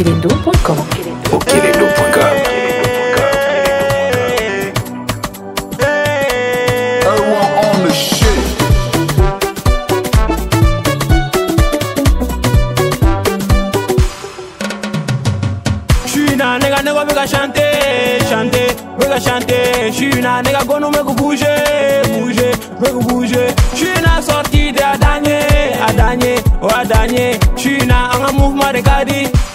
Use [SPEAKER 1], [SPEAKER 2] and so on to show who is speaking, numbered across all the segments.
[SPEAKER 1] okelendo.com.
[SPEAKER 2] Okelendo.com.
[SPEAKER 3] chanter, chanter, chanter. bouger, bouger, bouger. suis na de Adanye, Adanye, oh Adanye. Je un mouvement de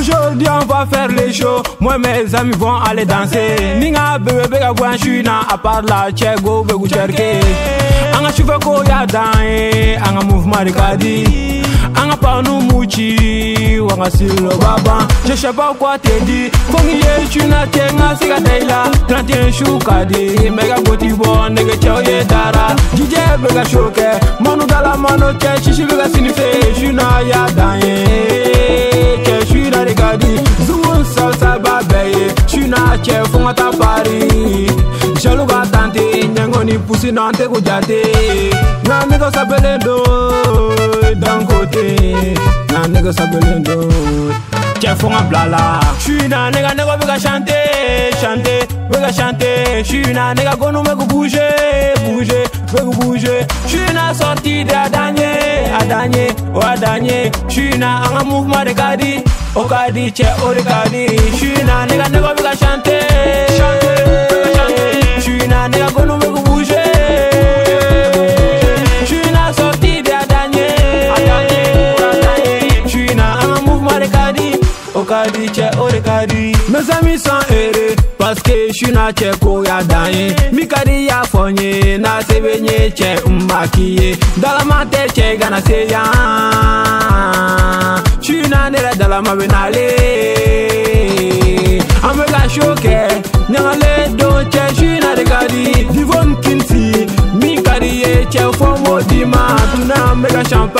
[SPEAKER 3] Aujourd'hui on va faire les shows, moi mes amis vont aller danser Ninga bébé bega gwan shina à part la chego begu cherke Anga chuve ko ya danye, anga mouvement de kadi Anga panu muchi, wanga silo baba Je sais pas quoi te dit, fongi ye chuna tenga siga teila 31 kadi mega goti bo nege chao ye dara DJ bega shoke, manu dala mano tchè, chichi bega sinife, chuna ya danye ni pusi n'an tɛ ko jate n'an nɛgɛ sɛbɛlen do dɔn ko te n'an nɛgɛ sɛbɛlen do. cɛ fɔ n ka bila la. suina ne ka nɛgɛ bɛ ka chante chante bɛ ka chante suina ne ka gɔnnu bɛ ka bouge bouge bɛ ka bouge suina sɔrɔti de a da n ye a da n ye o a da n ye suina an ka mufuma de ka di o ka di cɛ o de ka di suina ne ka nɛgɛ bɛ ka chante chante. kadi, ce ori kadi Mes amis sont heureux parce que na ce koya daye Mi kadi ya fonye, na se venye ce mbakiye Dalama te ce gana se ya J'suis na nere dalama benale Ambe ka shoke, nyangale don ce j'suis na de kadi Divon kinsi, mi kadi ye ce fomo dima Tuna ambe ka champagne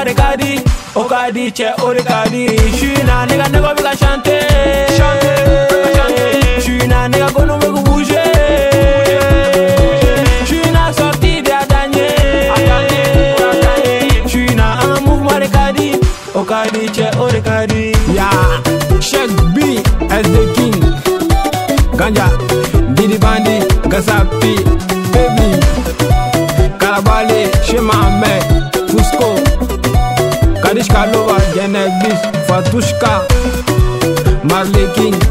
[SPEAKER 3] ore kadi okadi che ore kadi shina nega nego bika shante shante shante shina nega gono me kubuje shina sorti de adanye shina ama move mare kadi okadi che ore kadi ya shek b as the king ganja didi bandi gasapi baby kalabale shema ame fusco Mariska Lova, Janet Bis, Fatushka, Marley King.